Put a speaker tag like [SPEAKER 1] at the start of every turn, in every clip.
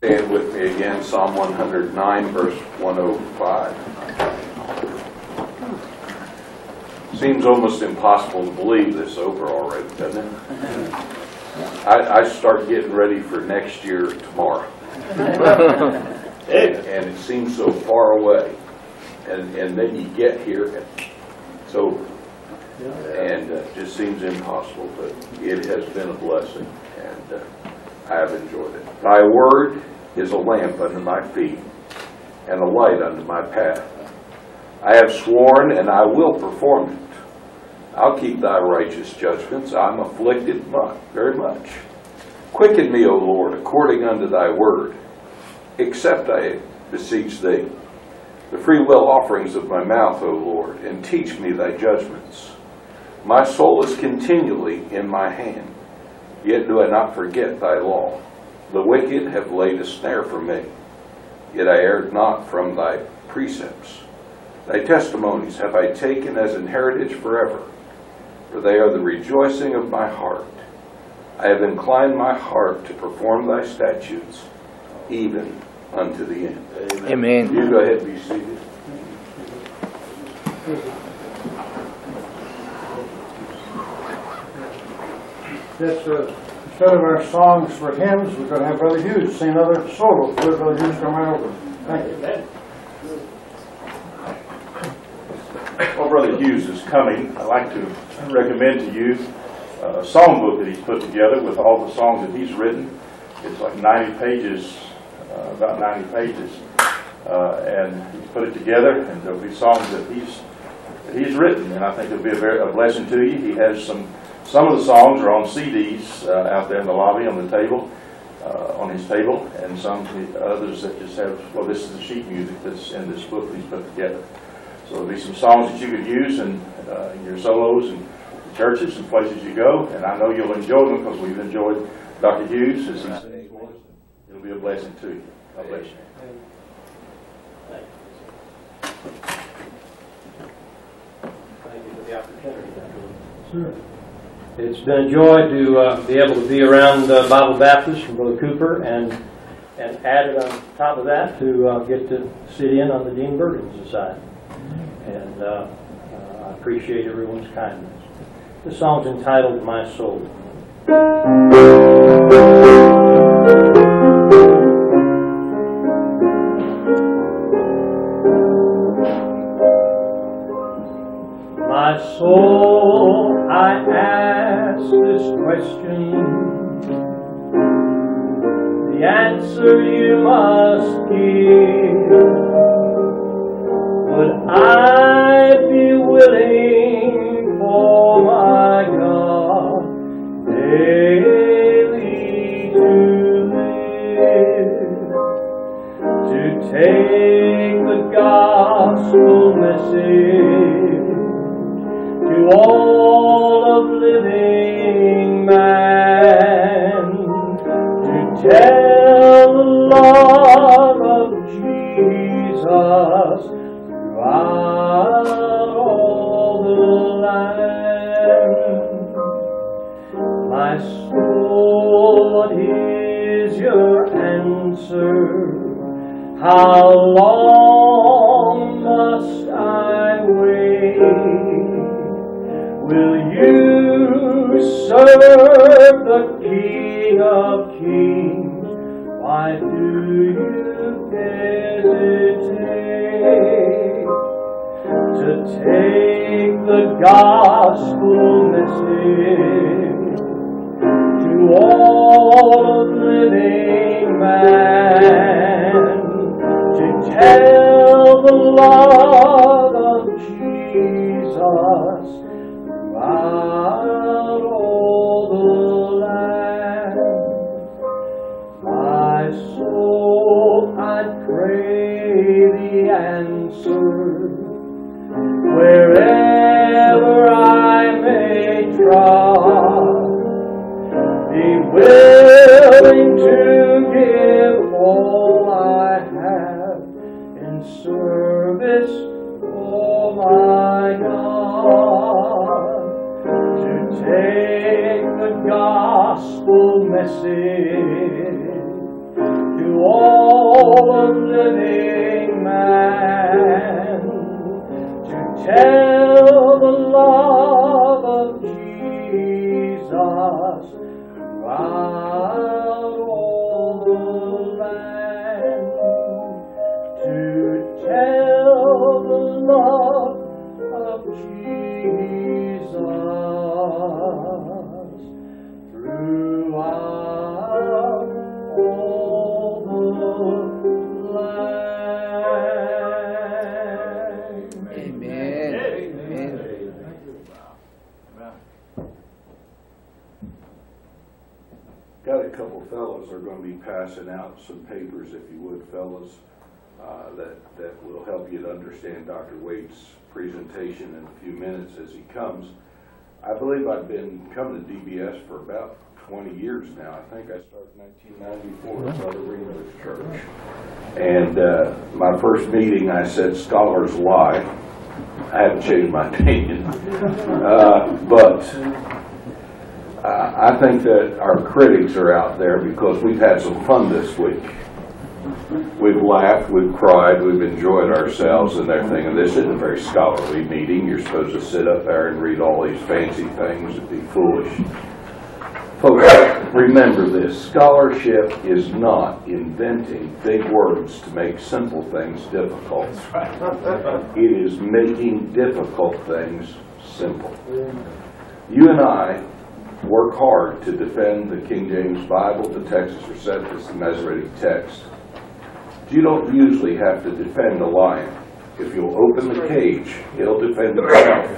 [SPEAKER 1] Stand with me again, Psalm 109, verse 105. Seems almost impossible to believe this over already, doesn't it? I, I start getting ready for next year tomorrow. And and it seems so far away. And, and then you get here, and it's over. And uh, it just seems impossible, but it has been a blessing, and uh, I have enjoyed it. Thy word is a lamp unto my feet and a light unto my path. I have sworn and I will perform it. I'll keep thy righteous judgments. I'm afflicted much, very much. Quicken me, O Lord, according unto thy word. Accept, I beseech thee, the free will offerings of my mouth, O Lord, and teach me thy judgments. My soul is continually in my hand, yet do I not forget thy law. The wicked have laid a snare for me, yet I erred not from thy precepts. Thy testimonies have I taken as an heritage forever, for they are the rejoicing of my heart. I have inclined my heart to perform thy statutes, even unto the end.
[SPEAKER 2] Amen.
[SPEAKER 1] You go ahead and be seated.
[SPEAKER 3] This, uh, instead of our songs for hymns, we're gonna have Brother Hughes sing another solo. Please, Brother Hughes, come right over. Thank you.
[SPEAKER 4] While Brother Hughes is coming, I'd like to recommend to you a songbook that he's put together with all the songs that he's written. It's like 90 pages, uh, about 90 pages. Uh, And he's put it together, and there'll be songs that he's, that he's written, and I think it'll be a very, a blessing to you. He has some, some of the songs are on CDs uh, out there in the lobby on the table, uh, on his table, and some others that just have, well, this is the sheet music that's in this book that he's put together. So there'll be some songs that you could use in uh, your solos and churches and places you go, and I know you'll enjoy them because we've enjoyed Dr. Hughes as he sings for us. It'll be a blessing to you. God bless you.
[SPEAKER 5] Thank you for the opportunity.
[SPEAKER 3] Sure.
[SPEAKER 5] It's been a joy to uh, be able to be around uh, Bible Baptist from Brother Cooper and, and added on top of that to uh, get to sit in on the Dean Burgon Society. And uh, uh, I appreciate everyone's kindness. The song's entitled My Soul. My soul, ask this question. The answer you must give. Would I be willing for my God daily to live? To take the gospel message to all of living man to tell the love of Jesus throughout all the land. My soul, what is your answer? How long must I wait? Will you serve the King of Kings? Why do you hesitate to take the gospel message to all of living man to tell the love of Jesus throughout willing to give all I have in service for my God. To take the gospel message to all of living man to tell
[SPEAKER 1] couple fellows are gonna be passing out some papers, if you would, fellows, uh, that, that will help you to understand Dr. Waite's presentation in a few minutes as he comes. I believe I've been coming to DBS for about twenty years now. I think I started in nineteen ninety-four at Brother Reno's church. And, uh, my first meeting, I said scholars lie. I haven't changed my opinion. Uh, but, uh, I think that our critics are out there because we've had some fun this week. We've laughed, we've cried, we've enjoyed ourselves and everything, and this isn't a very scholarly meeting. You're supposed to sit up there and read all these fancy things and be foolish. Folks, remember this, scholarship is not inventing big words to make simple things difficult. It is making difficult things simple. You and I work hard to defend the King James Bible, the Textus Receptus, the Masoretic text. You don't usually have to defend a lion. If you'll open the cage, it'll defend itself.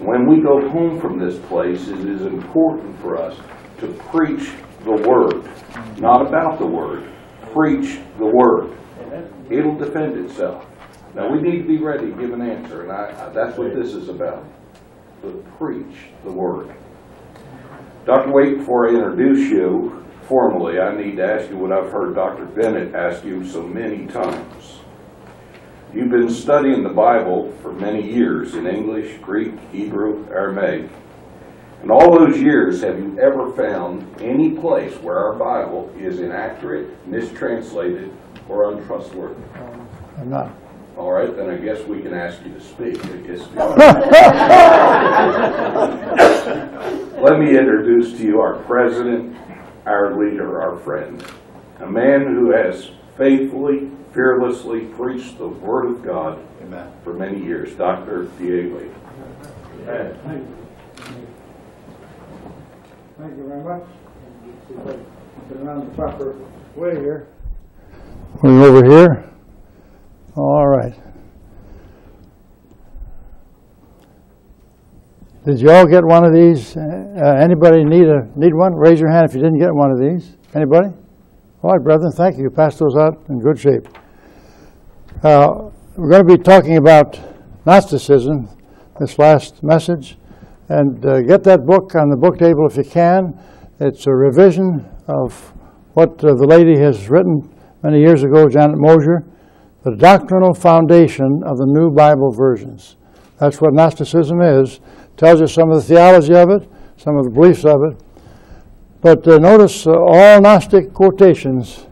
[SPEAKER 1] When we go home from this place, it is important for us to preach the Word, not about the Word. Preach the Word. It'll defend itself. Now, we need to be ready to give an answer, and I, that's what this is about. To preach the Word. Dr. Waite, before I introduce you formally, I need to ask you what I've heard Dr. Bennett ask you so many times. You've been studying the Bible for many years in English, Greek, Hebrew, Aramaic. In all those years, have you ever found any place where our Bible is inaccurate, mistranslated, or untrustworthy?
[SPEAKER 3] I'm not.
[SPEAKER 1] All right, then I guess we can ask you to speak. I guess. Let me introduce to you our president, our leader, our friend, a man who has faithfully, fearlessly preached the Word of God for many years, Dr. D.A. Waite.
[SPEAKER 3] Thank you. Thank you very much. See if I can Get around the proper way here. Going over here? All right. Did you all get one of these? Uh, Anybody need a, need one? Raise your hand if you didn't get one of these. Anybody? All right, brethren, thank you. Pass those out in good shape. Uh, We're going to be talking about Gnosticism this last message. And uh, get that book on the book table if you can. It's a revision of what uh, the lady has written many years ago, Janet Mosier, The Doctrinal Foundation of the New Bible Versions. That's what Gnosticism is. Tells you some of the theology of it, some of the beliefs of it. But uh, notice uh, all Gnostic quotations,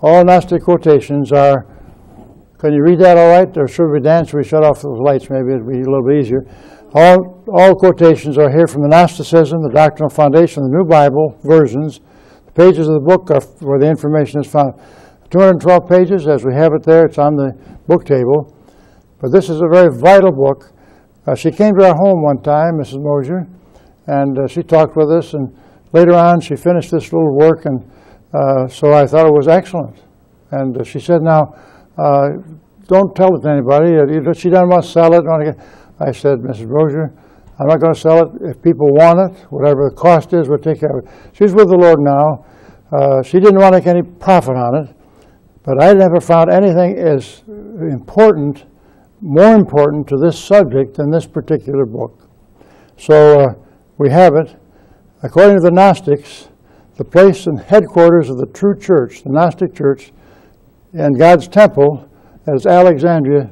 [SPEAKER 3] all Gnostic quotations are can you read that all right? Or should we dance? We shut off those lights? Maybe it'd be a little bit easier. All, all quotations are here from the Gnosticism, the Doctrinal Foundation, the New Bible versions. The pages of the book are where the information is found. 212 pages, as we have it there, it's on the book table. But this is a very vital book. Uh, she came to our home one time, Mrs. Mosier, and uh, she talked with us. And later on, she finished this little work, and uh, so I thought it was excellent. And uh, she said, "Now, uh, don't tell it to anybody. She doesn't want to sell it. want to get-" I said, Mrs. Mosier, I'm not going to sell it. If people want it, whatever the cost is, we'll take care of it. She's with the Lord now. Uh, She didn't want to make any profit on it, but I never found anything as important, more important to this subject than this particular book. So uh, we have it. According to the Gnostics, the place and headquarters of the true church, the Gnostic church, and God's temple is Alexandria,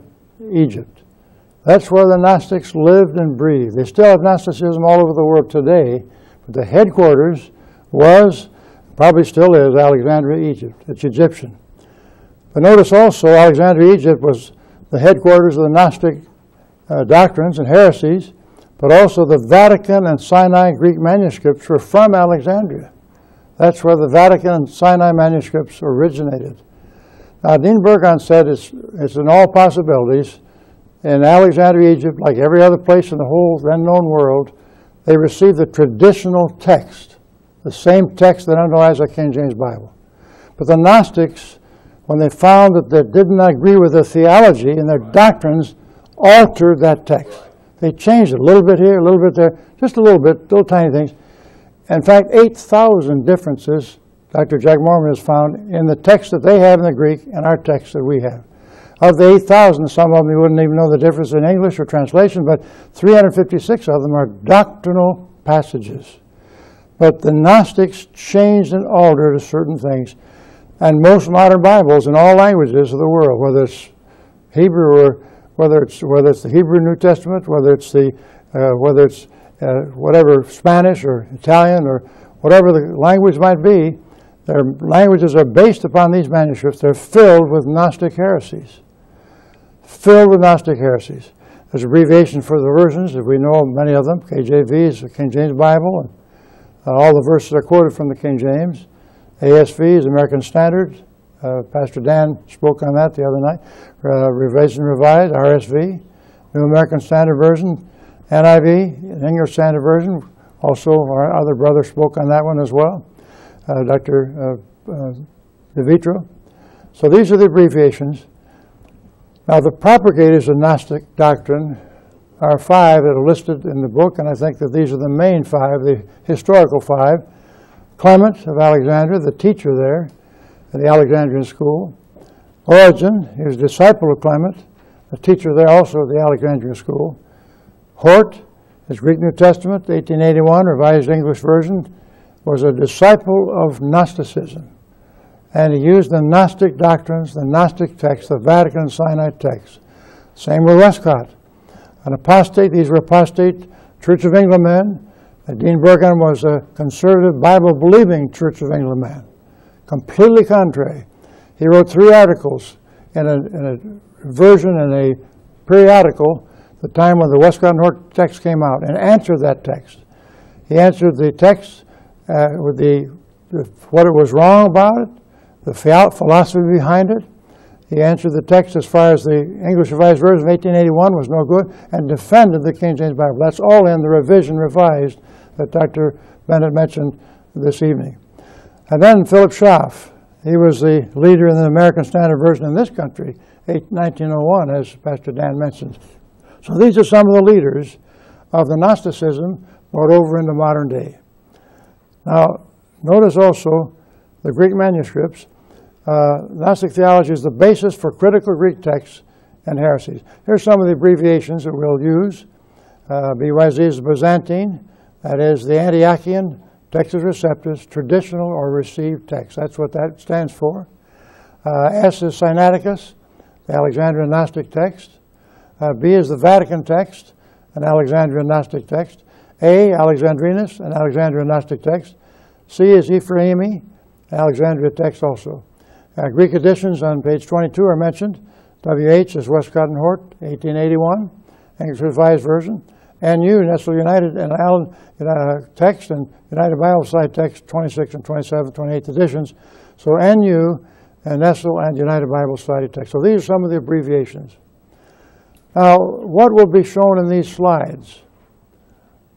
[SPEAKER 3] Egypt. That's where the Gnostics lived and breathed. They still have Gnosticism all over the world today, but the headquarters was, probably still is, Alexandria, Egypt. It's Egyptian. But notice also, Alexandria, Egypt was the headquarters of the Gnostic uh, doctrines and heresies, but also the Vatican and Sinai Greek manuscripts were from Alexandria. That's where the Vatican and Sinai manuscripts originated. Now, Dean Burgon said it's, it's in all possibilities. In Alexandria, Egypt, like every other place in the whole then known world, they received the traditional text, the same text that underlies the King James Bible. But the Gnostics, when they found that they didn't agree with their theology and their doctrines, altered that text. They changed it a little bit here, a little bit there, just a little bit, little tiny things. In fact, 8,000 differences Dr. Jack Moorman has found in the text that they have in the Greek and our text that we have. Of the 8,000, some of them you wouldn't even know the difference in English or translation, but 356 of them are doctrinal passages. But the Gnostics changed and altered certain things. And most modern Bibles in all languages of the world, whether it's Hebrew or whether it's whether it's the Hebrew New Testament, whether it's the uh, whether it's uh, whatever Spanish or Italian or whatever the language might be, their languages are based upon these manuscripts. They're filled with Gnostic heresies. Filled with Gnostic heresies. There's abbreviation for the versions, if we know many of them. KJV is the King James Bible, and uh, all the verses are quoted from the King James. ASV is American Standard. Uh, Pastor Dan spoke on that the other night. Uh, Revision Revised, RSV, New American Standard Version, NIV, English Standard Version. Also, our other brother spoke on that one as well, uh, Dr. Uh, uh, DiVietro. So these are the abbreviations. Now, the propagators of Gnostic doctrine are five that are listed in the book, and I think that these are the main five, the historical five. Clement of Alexandria, the teacher there at the Alexandrian school. Origen, he was a disciple of Clement, a teacher there also at the Alexandrian school. Hort, his Greek New Testament, 1881, Revised English Version, was a disciple of Gnosticism. And he used the Gnostic doctrines, the Gnostic texts, the Vatican and Sinai texts. Same with Westcott. An apostate, these were apostate Church of England men. Dean Burgon was a conservative, Bible believing Church of England man, completely contrary. He wrote three articles in a, in a version in a periodical the time when the Westcott and Hort text came out and answered that text. He answered the text uh, with the, the, what it was wrong about it, the philosophy behind it. He answered the text as far as the English Revised Version of 1881 was no good and defended the King James Bible. That's all in the revision revised that Dr. Bennett mentioned this evening. And then Philip Schaff. He was the leader in the American Standard Version in this country, 1901, as Pastor Dan mentioned. So these are some of the leaders of the Gnosticism brought over into modern day. Now, notice also the Greek manuscripts. Uh, Gnostic theology is the basis for critical Greek texts and heresies. Here's some of the abbreviations that we'll use. Uh, BYZ is Byzantine, that is the Antiochian Textus Receptus, traditional or received text. That's what that stands for. Uh, S is Sinaiticus, the Alexandrian Gnostic text. Uh, B is the Vatican text, an Alexandrian Gnostic text. A, Alexandrinus, an Alexandrian Gnostic text. C is Ephraemi, Alexandria text also. Uh, Greek editions on page 22 are mentioned. WH is Westcott and Hort, 1881, English Revised Version. NU, Nestle United and Aland uh, text and United Bible Society text, 26 and 27, 28 editions. So NU and Nestle and United Bible Society text. So these are some of the abbreviations. Now, what will be shown in these slides?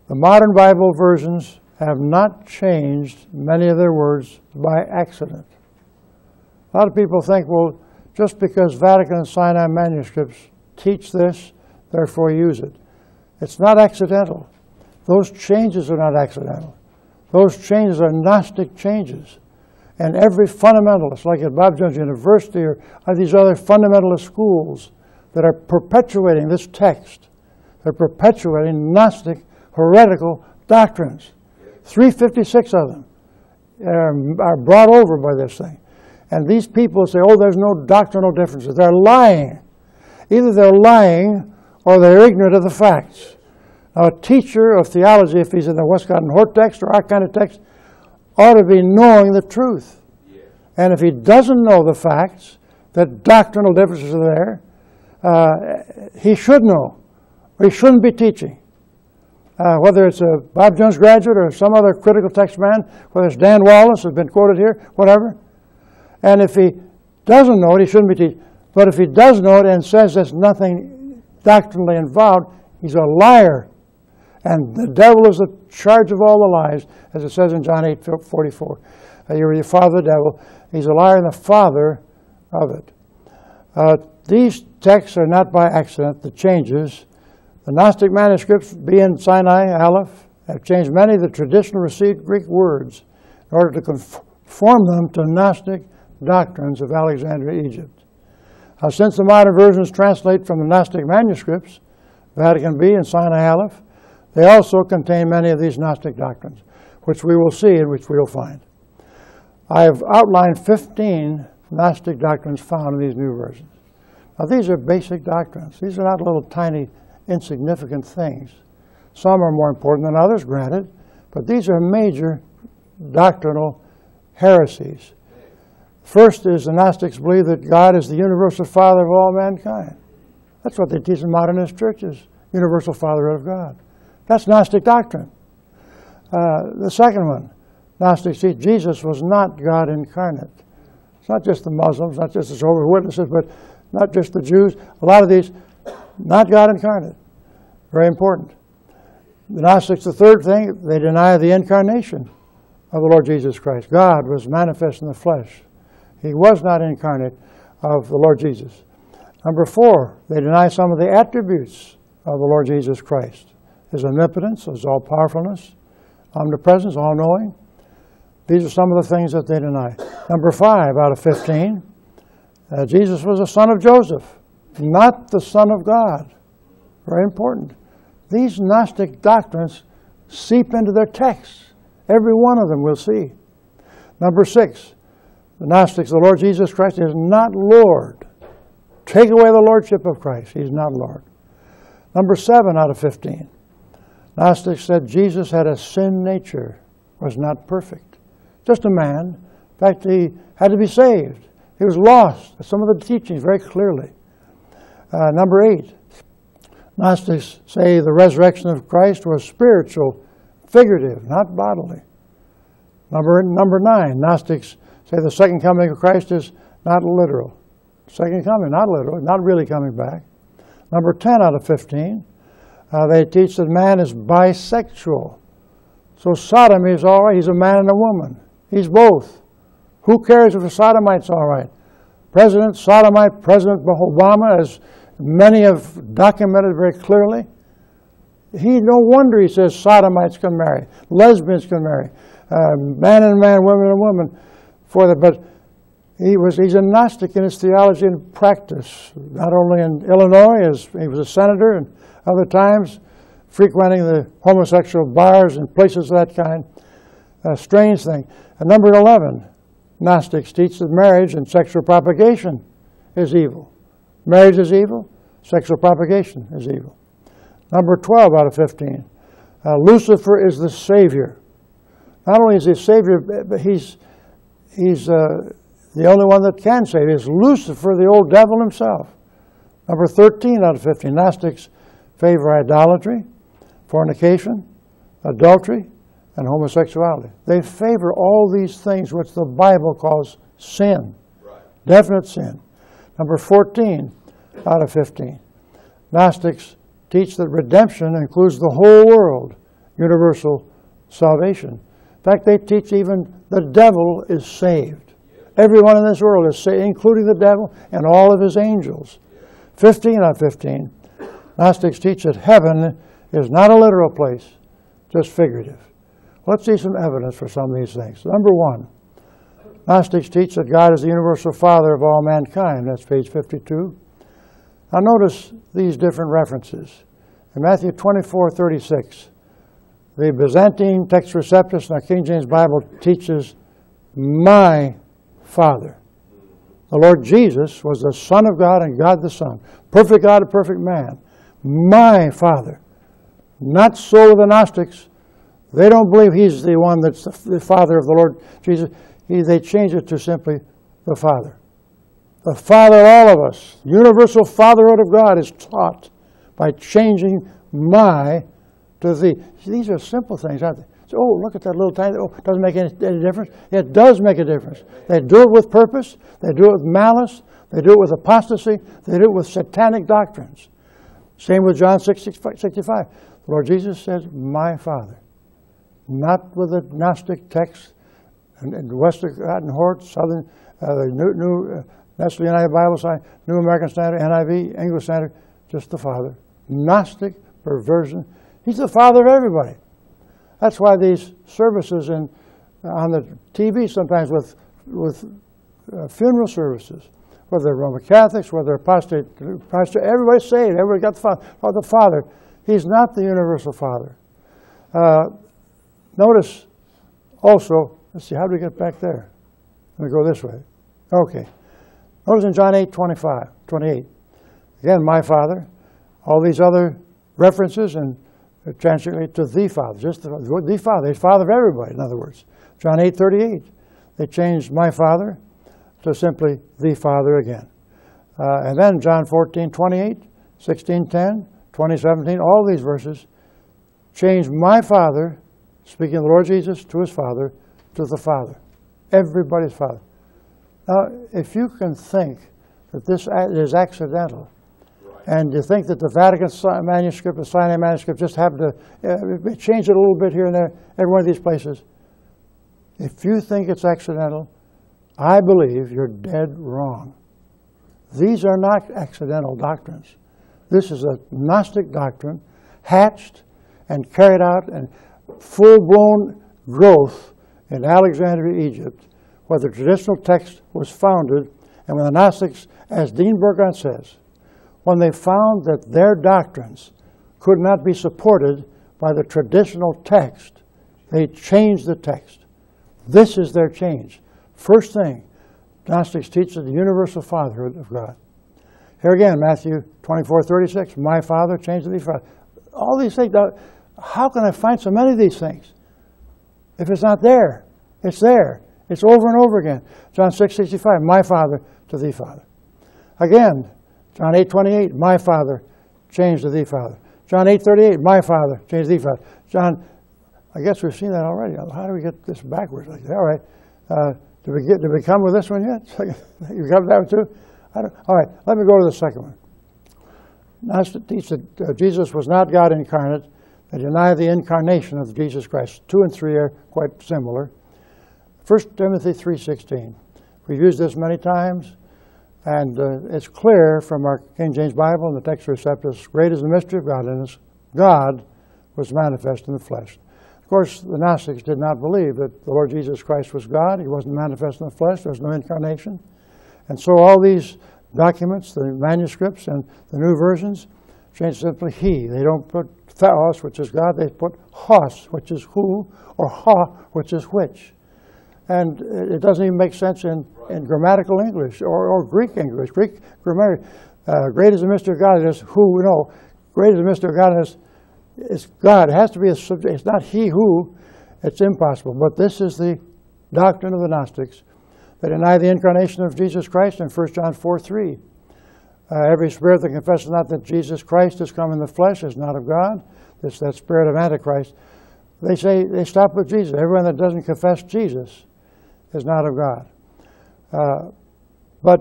[SPEAKER 3] The modern Bible versions have not changed many of their words by accident. A lot of people think, well, just because Vatican and Sinai manuscripts teach this, therefore use it. It's not accidental. Those changes are not accidental. Those changes are Gnostic changes. And every fundamentalist, like at Bob Jones University or these other fundamentalist schools that are perpetuating this text, they're perpetuating Gnostic heretical doctrines. 356 of them are, are brought over by this thing. And these people say, oh, there's no doctrinal differences. They're lying. Either they're lying or they're ignorant of the facts. Now, a teacher of theology, if he's in the Westcott and Hort text or our kind of text, ought to be knowing the truth. And if he doesn't know the facts, that doctrinal differences are there, uh, he should know, or he shouldn't be teaching. Uh, whether it's a Bob Jones graduate or some other critical text man, whether it's Dan Wallace, who's been quoted here, whatever. And if he doesn't know it, he shouldn't be teaching. But if he does know it and says there's nothing doctrinally involved, he's a liar. And the devil is the charge of all the lies, as it says in John 8 44. Uh, you're the father of the devil. He's a liar and the father of it. Uh, these texts are not by accident, the changes. The Gnostic manuscripts, being Sinai, Aleph, have changed many of the traditional received Greek words in order to conform them to Gnostic doctrines of Alexandria, Egypt. Uh, since the modern versions translate from the Gnostic manuscripts, Vatican B and Sinai Aleph, they also contain many of these Gnostic doctrines, which we will see and which we will find. I have outlined 15 Gnostic doctrines found in these new versions. Now, these are basic doctrines. These are not little tiny, insignificant things. Some are more important than others, granted, but these are major doctrinal heresies. First is the Gnostics believe that God is the universal Father of all mankind. That's what they teach in modernist churches, universal Fatherhood of God. That's Gnostic doctrine. Uh, the second one, Gnostics teach Jesus was not God incarnate. It's not just the Muslims, not just the Jehovah's Witnesses, but not just the Jews. A lot of these, not God incarnate. Very important. The Gnostics, the third thing, they deny the incarnation of the Lord Jesus Christ. God was manifest in the flesh. He was not incarnate of the Lord Jesus. Number four, they deny some of the attributes of the Lord Jesus Christ his omnipotence, his all powerfulness, omnipresence, all knowing. These are some of the things that they deny. Number five out of 15, uh, Jesus was the son of Joseph, not the Son of God. Very important. These Gnostic doctrines seep into their texts. Every one of them we'll see. Number six, the Gnostics, the Lord Jesus Christ is not Lord. Take away the lordship of Christ. He's not Lord. Number seven out of 15. Gnostics said Jesus had a sin nature, was not perfect. Just a man. In fact, he had to be saved. He was lost. Some of the teachings very clearly. Uh, number eight, Gnostics say the resurrection of Christ was spiritual, figurative, not bodily. Number, number nine, Gnostics say the second coming of Christ is not literal. Second coming, not literal, not really coming back. Number 10 out of 15, uh, they teach that man is bisexual. So sodomy is all right. He's a man and a woman. He's both. Who cares if a sodomite's all right? President sodomite, President Obama, as many have documented very clearly, he no wonder he says sodomites can marry, lesbians can marry, uh, man and man, woman and woman, for that. But he was he's a Gnostic in his theology and practice. Not only in Illinois, as he was a senator, and other times frequenting the homosexual bars and places of that kind. A strange thing. And number 11, Gnostics teach that marriage and sexual propagation is evil. Marriage is evil, sexual propagation is evil. Number 12 out of 15, uh, Lucifer is the Savior. Not only is he a Savior, but he's, he's uh, the only one that can save. Is Lucifer, the old devil himself. Number 13 out of 15, Gnostics favor idolatry, fornication, adultery, and homosexuality. They favor all these things which the Bible calls sin, right. definite sin. Number 14 out of 15. Gnostics teach that redemption includes the whole world, universal salvation. In fact, they teach even the devil is saved. Everyone in this world is saved, including the devil and all of his angels. 15 out of 15. Gnostics teach that heaven is not a literal place, just figurative. Let's see some evidence for some of these things. Number one, Gnostics teach that God is the universal Father of all mankind. That's page 52. Now notice these different references. In Matthew 24, 36, the Byzantine Text Receptus in our King James Bible teaches, My Father. The Lord Jesus was the Son of God and God the Son. Perfect God and perfect man my Father. Not so the Gnostics. They don't believe he's the one that's the Father of the Lord Jesus. He, they change it to simply the Father. The Father of all of us, universal fatherhood of God is taught by changing my to. See, These are simple things, aren't they? So, oh, look at that little tiny, oh, doesn't make any, any difference. It does make a difference. They do it with purpose, they do it with malice, they do it with apostasy, they do it with satanic doctrines. Same with John 6, 65. The Lord Jesus says, My Father. Not with the Gnostic text and, and Western Hort, Southern, uh, the New, new uh, United Bible Sign, New American Standard, NIV, English Standard, just the Father. Gnostic perversion. He's the Father of everybody. That's why these services in, on the TV sometimes with, with uh, funeral services, whether they're Roman Catholics, whether they're apostate, apostate, everybody's saved, everybody got the Father. Oh, the Father. He's not the universal Father. Uh, notice also, let's see, how do we get back there? Let me go this way. Okay. Notice in John 8, 25, 28. Again, my Father. All these other references and translate to the Father, just the, the Father. He's Father of everybody, in other words. John 8, 38. They changed my Father to simply the Father again. Uh, and then John 14, 28, 16, 10, 20, 17, all these verses change my Father, speaking of the Lord Jesus, to his Father, to the Father. Everybody's Father. Now, if you can think that this is accidental, and you think that the Vatican manuscript, the Sinai manuscript, just happened to uh, change it a little bit here and there, every one of these places. If you think it's accidental, I believe you're dead wrong. These are not accidental doctrines. This is a Gnostic doctrine, hatched and carried out in full-blown growth in Alexandria, Egypt, where the traditional text was founded, and when the Gnostics, as Dean Burgon says, when they found that their doctrines could not be supported by the traditional text, they changed the text. This is their change. First thing, Gnostics teach the universal fatherhood of God. Here again, Matthew 24, 36, my Father changed thee Father. All these things, how can I find so many of these things? If it's not there, it's there. It's over and over again. John 6, 65, my Father to thee Father. Again, John 8, 28, my Father changed to thee Father. John 8, 38, my Father changed to thee Father. John, I guess we've seen that already. How do we get this backwards like that? All right. Uh, did we get? Did we come with this one yet? you got that one too? All right. Let me go to the second one. Gnostic teach that uh, Jesus was not God incarnate. They deny the incarnation of Jesus Christ. Two and three are quite similar. 1 Timothy 3.16. We've used this many times, and uh, it's clear from our King James Bible and the text receptus, great is the mystery of godliness. God was manifest in the flesh. Of course, the Gnostics did not believe that the Lord Jesus Christ was God. He wasn't manifest in the flesh. There was no incarnation. And so all these documents, the manuscripts and the new versions, change simply he. They don't put theos, which is God. They put hos, which is who, or ha, which is which. And it doesn't even make sense in, in grammatical English or, or Greek English. Greek grammar, uh, great is the mystery of godliness, who know. Great is the mystery of godliness, it's God. It has to be a subject. It's not he who. It's impossible. But this is the doctrine of the Gnostics. They deny the incarnation of Jesus Christ in 1 John 4 3. Uh, every spirit that confesses not that Jesus Christ has come in the flesh is not of God. It's that spirit of Antichrist. They say they stop with Jesus. Everyone that doesn't confess Jesus is not of God. Uh, but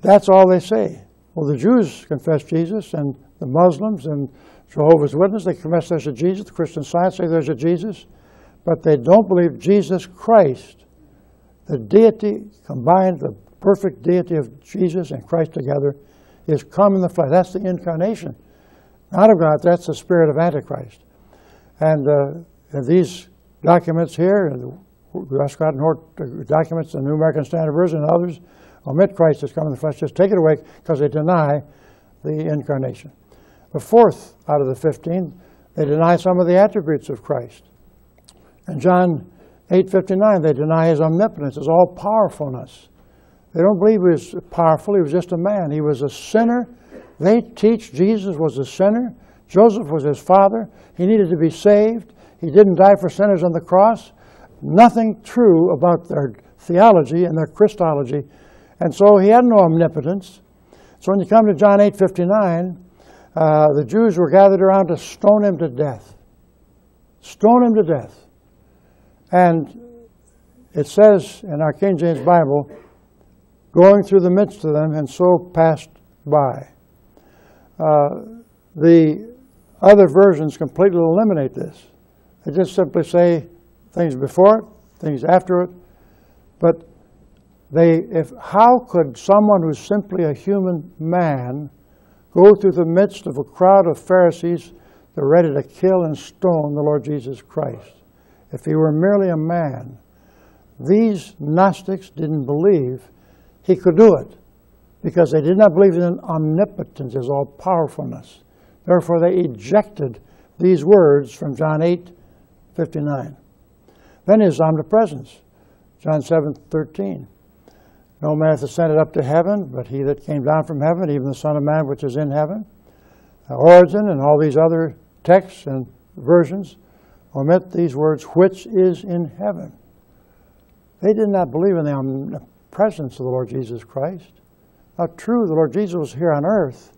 [SPEAKER 3] that's all they say. Well, the Jews confess Jesus, and the Muslims and Jehovah's Witnesses, they confess there's a Jesus. The Christian Science say there's a Jesus. But they don't believe Jesus Christ, the deity combined, the perfect deity of Jesus and Christ together, is come in the flesh. That's the incarnation. Not of God, that's the spirit of Antichrist. And, uh, and these documents here, And Hort documents, the New American Standard Version, and others, omit Christ has come in the flesh. Just take it away because they deny the incarnation. The fourth out of the 15, they deny some of the attributes of Christ. In John 8:59, they deny his omnipotence, his all powerfulness. They don't believe he was powerful, he was just a man. He was a sinner. They teach Jesus was a sinner. Joseph was his father. He needed to be saved. He didn't die for sinners on the cross. Nothing true about their theology and their Christology. And so he had no omnipotence. So when you come to John 8 59, uh, the Jews were gathered around to stone him to death. Stone him to death. And it says in our King James Bible, going through the midst of them, and so passed by. Uh, the other versions completely eliminate this. They just simply say things before it, things after it. But they, if, how could someone who's simply a human man go through the midst of a crowd of Pharisees that are ready to kill and stone the Lord Jesus Christ if he were merely a man? These Gnostics didn't believe he could do it because they did not believe in omnipotence, his all powerfulness. Therefore, they ejected these words from John 8 59. Then his omnipresence, John 7 13. No man hath ascended up to heaven, but he that came down from heaven, even the Son of Man which is in heaven. Uh, Origen and all these other texts and versions omit these words, which is in heaven. They did not believe in the omnipresence of the Lord Jesus Christ. Now, true, the Lord Jesus was here on earth,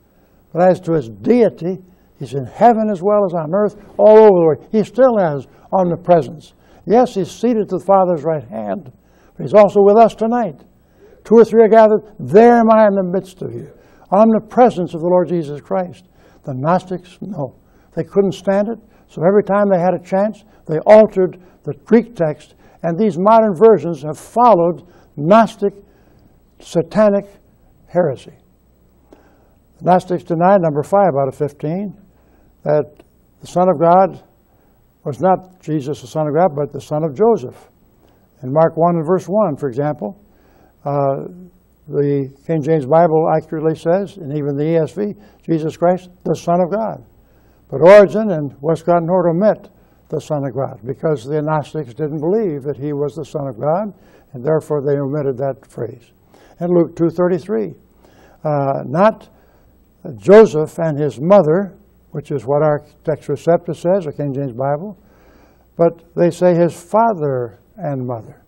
[SPEAKER 3] but as to his deity, he's in heaven as well as on earth, all over the world. He still has omnipresence. Yes, he's seated to the Father's right hand, but he's also with us tonight. Two or three are gathered, there am I in the midst of you. Omnipresence of the Lord Jesus Christ. The Gnostics, no. They couldn't stand it, so every time they had a chance, they altered the Greek text, and these modern versions have followed Gnostic, satanic heresy. The Gnostics denied, number five out of 15, that the Son of God was not Jesus, the Son of God, but the Son of Joseph. In Mark 1 and verse 1, for example, uh, the King James Bible accurately says, and even the ESV, Jesus Christ, the Son of God. But Origen and Westcott and Hort omit the Son of God because the Gnostics didn't believe that he was the Son of God, and therefore they omitted that phrase. And Luke 2.33, uh, not Joseph and his mother, which is what our textus receptus says, or King James Bible, but they say his father and mother.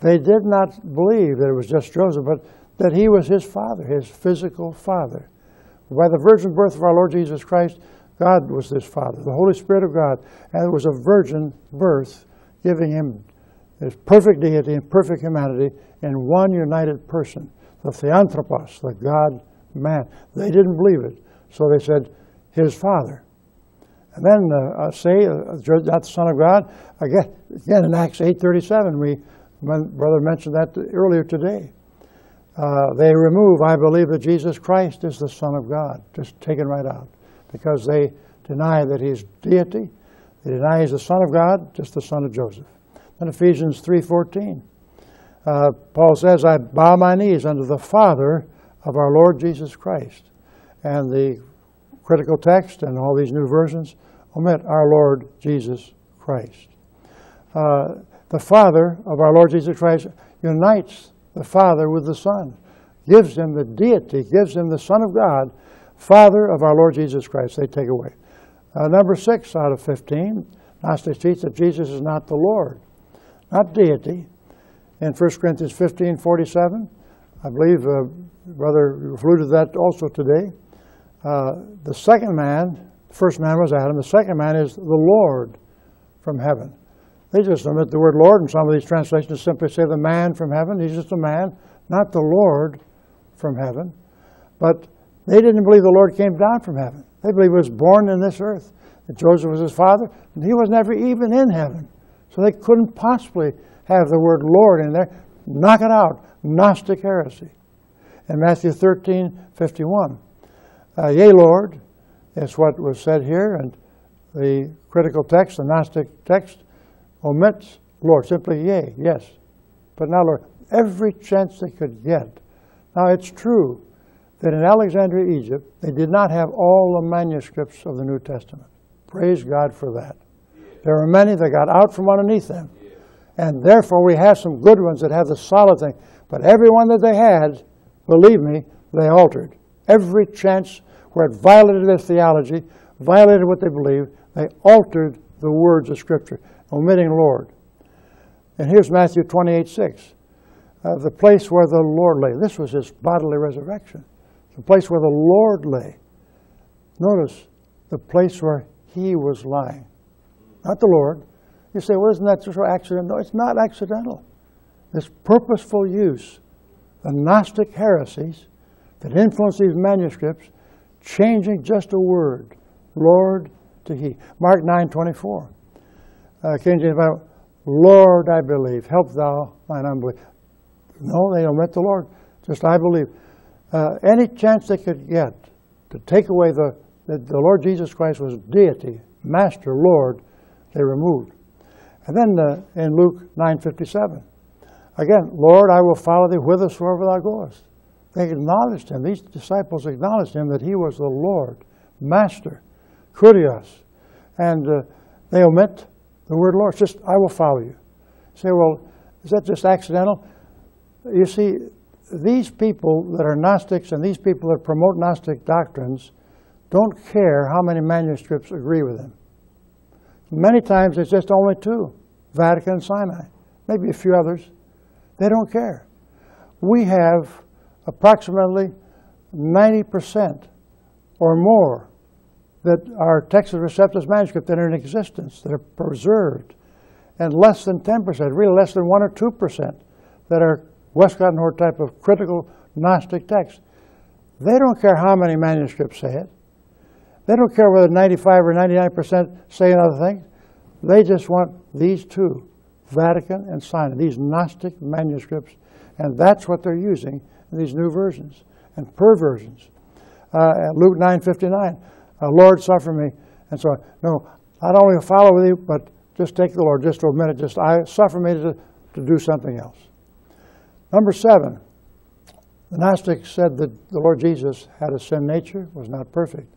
[SPEAKER 3] They did not believe that it was just Joseph, but that he was his father, his physical father. By the virgin birth of our Lord Jesus Christ, God was his father, the Holy Spirit of God, and it was a virgin birth, giving him his perfect deity and perfect humanity in one united person, the Theanthropos, the God man. They didn't believe it, so they said, his father. And then uh, say, uh, not the Son of God. Again, again in Acts 8.37, we, my brother mentioned that earlier today. Uh, they remove, I believe that Jesus Christ is the Son of God, just taken right out, because they deny that he's deity. They deny he's the Son of God, just the Son of Joseph. Then Ephesians 3.14, uh, Paul says, I bow my knees unto the Father of our Lord Jesus Christ. And the critical text and all these new versions omit our Lord Jesus Christ. Uh, the Father of our Lord Jesus Christ unites the Father with the Son, gives him the deity, gives him the Son of God, Father of our Lord Jesus Christ. They take away. Uh, number six out of 15, Gnostics teach that Jesus is not the Lord, not deity. In 1 Corinthians 15 47, I believe uh, Brother alluded to that also today. Uh, the second man, the first man was Adam, the second man is the Lord from heaven. They just omit the word Lord, in some of these translations simply say the man from heaven. He's just a man, not the Lord from heaven. But they didn't believe the Lord came down from heaven. They believed he was born in this earth, that Joseph was his father, and he was never even in heaven. So they couldn't possibly have the word Lord in there. Knock it out. Gnostic heresy. In Matthew 13, 51. Uh, yea, Lord, is what was said here, and the critical text, the Gnostic text, omits Lord, simply yea, yes. But now, Lord, every chance they could get. Now, it's true that in Alexandria, Egypt, they did not have all the manuscripts of the New Testament. Praise God for that. There were many that got out from underneath them. And therefore, we have some good ones that have the solid thing. But every one that they had, believe me, they altered every chance where it violated their theology, violated what they believed, they altered the words of Scripture, omitting Lord. And here's Matthew 28 6. uh, the place where the Lord lay. This was his bodily resurrection. The place where the Lord lay. Notice the place where he was lying, not the Lord. You say, well, isn't that just accidental? No, it's not accidental. This purposeful use, the Gnostic heresies that influence these manuscripts, changing just a word, Lord to He. Mark 9 24. Uh, King James Bible, Lord, I believe, help thou mine unbelief. No, they omit the Lord, just I believe. Uh, any chance they could get to take away the, that the Lord Jesus Christ was deity, master, Lord, they removed. And then uh, in Luke 9:57, again, Lord, I will follow thee whithersoever thou goest. They acknowledged him. These disciples acknowledged him that he was the Lord, Master, Kurios. And uh, they omit the word Lord. It's just, I will follow you. You say, well, is that just accidental? You see, these people that are Gnostics and these people that promote Gnostic doctrines don't care how many manuscripts agree with them. Many times it's just only two Vatican and Sinai, maybe a few others. They don't care. We have approximately 90% or more that are Textus Receptus manuscripts that are in existence, that are preserved, and less than 10%, really less than 1 or 2% that are Westcott and Hort type of critical Gnostic texts. They don't care how many manuscripts say it. They don't care whether 95 or 99% say another thing. They just want these two, Vatican and Sinai, these Gnostic manuscripts, and that's what they're using in these new versions and perversions. Uh, Luke 9:59, uh, Lord, suffer me, and so on. No, not only follow with you, but just take the Lord, just for a minute, just I suffer me to, to do something else. Number seven, the Gnostics said that the Lord Jesus had a sin nature, was not perfect.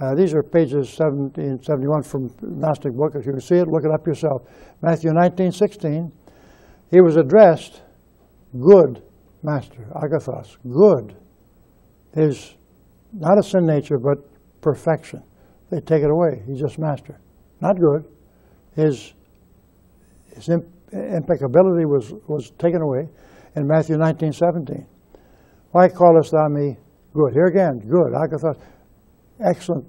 [SPEAKER 3] Uh, these are pages 70 and 71 from Gnostic book. If you can see it, look it up yourself. Matthew 19, 16. He was addressed, good master, agathos, good, is not a sin nature, but perfection. They take it away. He's just master. Not good. His, his impeccability was, was taken away in Matthew 19, 17. Why callest thou me good? Here again, good, agathos, excellent,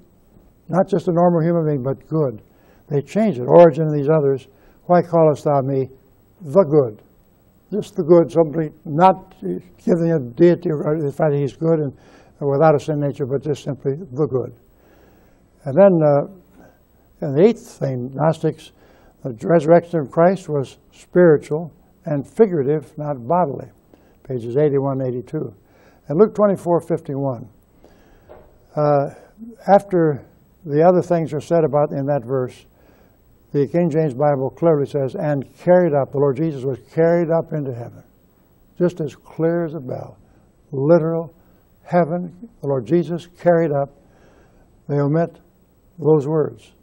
[SPEAKER 3] not just a normal human being, but good. They change it. Origen and these others, why callest thou me the good? Just the good, somebody not giving a deity or the fact that he's good and without a sin nature, but just simply the good. And then, uh, the eighth thing, Gnostics, the resurrection of Christ was spiritual and figurative, not bodily. Pages 81 82. And Luke 24 51. Uh, after the other things are said about in that verse, the King James Bible clearly says, and carried up. The Lord Jesus was carried up into heaven. Just as clear as a bell. Literal heaven, the Lord Jesus carried up. They omit those words.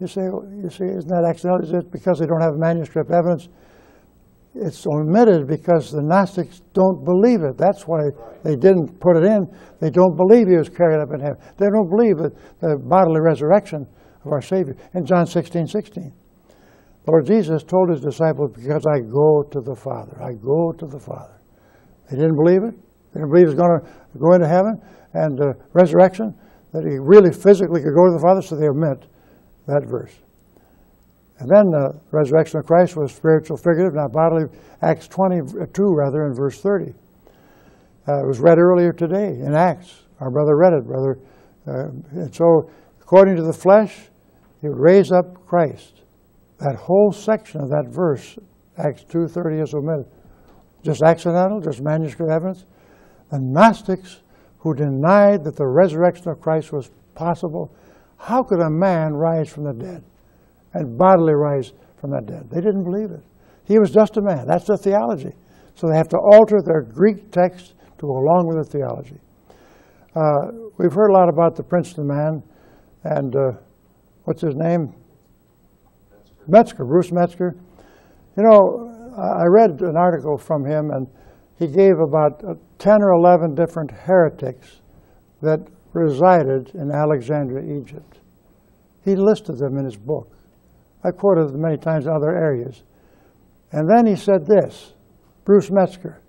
[SPEAKER 3] You say, you say, isn't that accidental? Is it because they don't have manuscript evidence? It's omitted because the Gnostics don't believe it. That's why they didn't put it in. They don't believe he was carried up in heaven. They don't believe that the bodily resurrection of our Savior. In John 16, 16, Lord Jesus told his disciples, because I go to the Father. I go to the Father. They didn't believe it. They didn't believe he was going to go into heaven and uh, resurrection, that he really physically could go to the Father, so they omit that verse. And then the resurrection of Christ was spiritual, figurative, not bodily. Acts 22, rather, in verse 30. Uh, it was read earlier today in Acts. Our brother read it, brother. Uh, and so, according to the flesh, would raise up Christ. That whole section of that verse, Acts 2.30 is omitted. Just accidental, just manuscript evidence. The Gnostics who denied that the resurrection of Christ was possible, how could a man rise from the dead? and bodily rise from the dead. They didn't believe it. He was just a man. That's the theology. So they have to alter their Greek text to go along with the theology. Uh, we've heard a lot about the Princeton man, and uh, what's his name? Metzger, Bruce Metzger. You know, I read an article from him, and he gave about uh, 10 or 11 different heretics that resided in Alexandria, Egypt. He listed them in his book. I quoted them many times in other areas. And then he said this Bruce Metzger,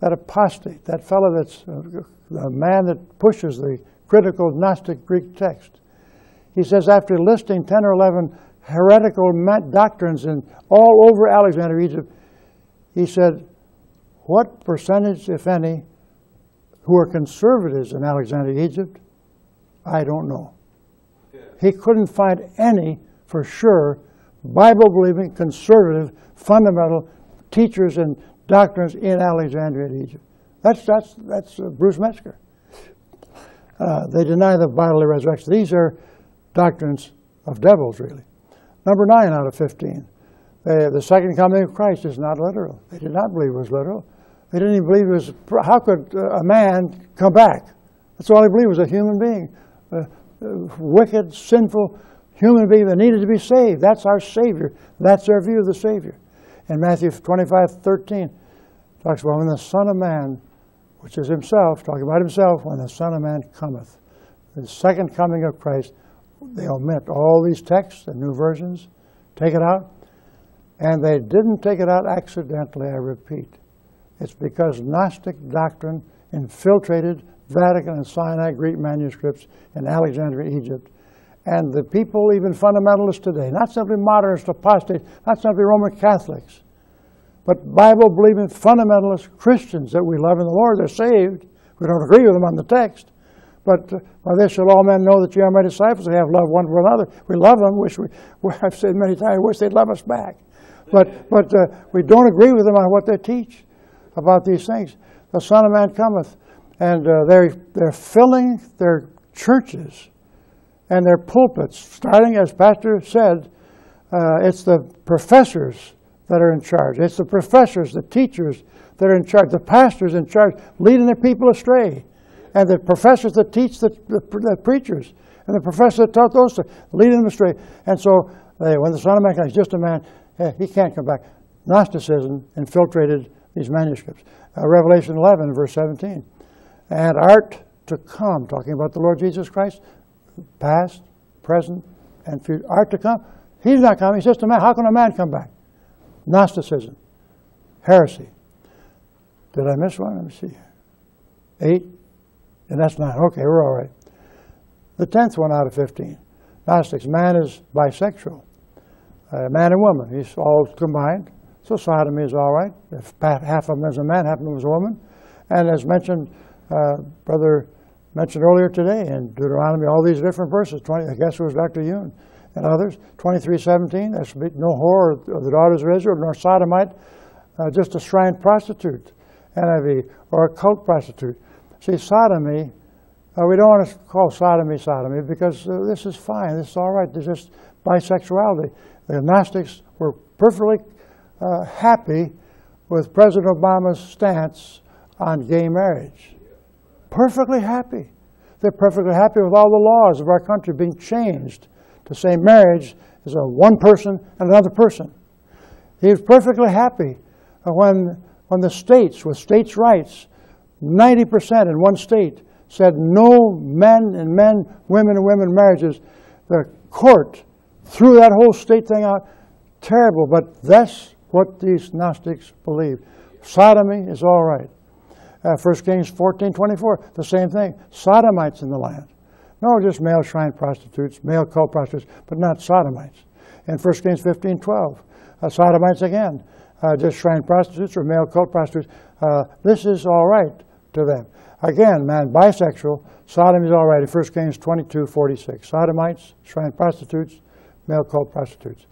[SPEAKER 3] that apostate, that fellow that's uh, the man that pushes the critical Gnostic Greek text. He says after listing 10 or 11 heretical doctrines in all over Alexander, Egypt, he said, what percentage, if any, who are conservatives in Alexandria, Egypt? I don't know. He couldn't find any for sure Bible believing, conservative, fundamental teachers and doctrines in Alexandria, Egypt. That's, that's, that's uh, Bruce Metzger. Uh, they deny the bodily resurrection. These are doctrines of devils, really. Number 9 out of 15. Uh, the second coming of Christ is not literal. They did not believe it was literal. They didn't even believe it was, how could uh, a man come back? That's all they believed was a human being. A, wicked, sinful human being that needed to be saved. That's our Savior. That's our view of the Savior. In Matthew 25, 13, talks about when the Son of Man, which is himself, talking about himself, when the Son of Man cometh. The second coming of Christ, they omit all these texts, the new versions, take it out. And they didn't take it out accidentally, I repeat. It's because Gnostic doctrine infiltrated Vatican and Sinai Greek manuscripts in Alexandria, Egypt. And the people, even fundamentalists today, not simply modernists, apostates, not simply Roman Catholics, but Bible believing fundamentalist Christians that we love in the Lord, they're saved. We don't agree with them on the text. But uh, by this shall all men know that you are my disciples. They have love one for another. We love them. Wish we, I've said many times, I wish they'd love us back. But, but uh, we don't agree with them on what they teach about these things. The Son of Man cometh, and uh, they're, they're filling their churches and their pulpits, starting, as Pastor said, uh, it's the professors that are in charge. It's the professors, the teachers that are in charge, the pastors in charge, leading the people astray. And the professors that teach the, the, the preachers, and the professors that taught those, leading them astray. And so, uh, when the Son of Man comes, he's just a man, uh, he can't come back. Gnosticism infiltrated these manuscripts. Uh, Revelation 11, verse 17. And art to come, talking about the Lord Jesus Christ, past, present, and future. Art to come. He's not coming. He's just a man. How can a man come back? Gnosticism, heresy. Did I miss one? Let me see. Eight, and that's nine. Okay, we're all right. The tenth one out of fifteen. Gnostics. Man is bisexual. Uh, man and woman. He's all combined. So sodomy is all right. If half of them is a man, half of them is a woman. And as mentioned, uh, Brother mentioned earlier today in Deuteronomy, all these different verses. 20, I guess it was Dr. Yoon and others. 23:17. There should be no whore of the daughters of Israel, nor sodomite, uh, just a shrine prostitute, NIV, or a cult prostitute. See, sodomy. Uh, we don't want to call sodomy sodomy because uh, this is fine. This is all right. There's just bisexuality. The Gnostics were perfectly uh, happy with President Obama's stance on gay marriage. Perfectly happy. They're perfectly happy with all the laws of our country being changed to say marriage is a one person and another person. He was perfectly happy when, when the states, with states' rights, 90% in one state said no men and men, women and women marriages. The court threw that whole state thing out. Terrible, but that's what these Gnostics believe. Sodomy is all right. Uh, 1 Kings 14, 24, the same thing. Sodomites in the land. No, just male shrine prostitutes, male cult prostitutes, but not sodomites. In 1 Kings 15, 12, uh, sodomites again, uh, just shrine prostitutes or male cult prostitutes. Uh, this is all right to them. Again, man, bisexual, sodomy is all right in 1 Kings 22, 46. Sodomites, shrine prostitutes, male cult prostitutes.